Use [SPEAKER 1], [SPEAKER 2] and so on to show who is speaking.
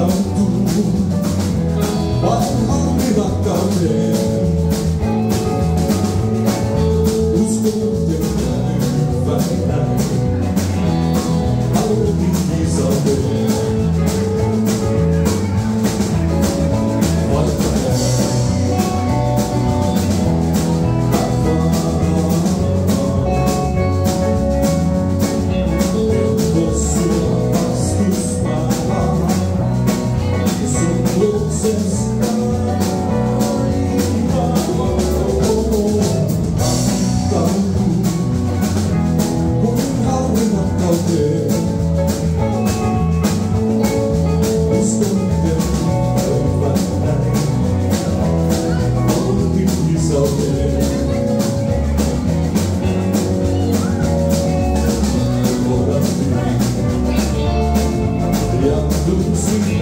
[SPEAKER 1] love. What do Senhor.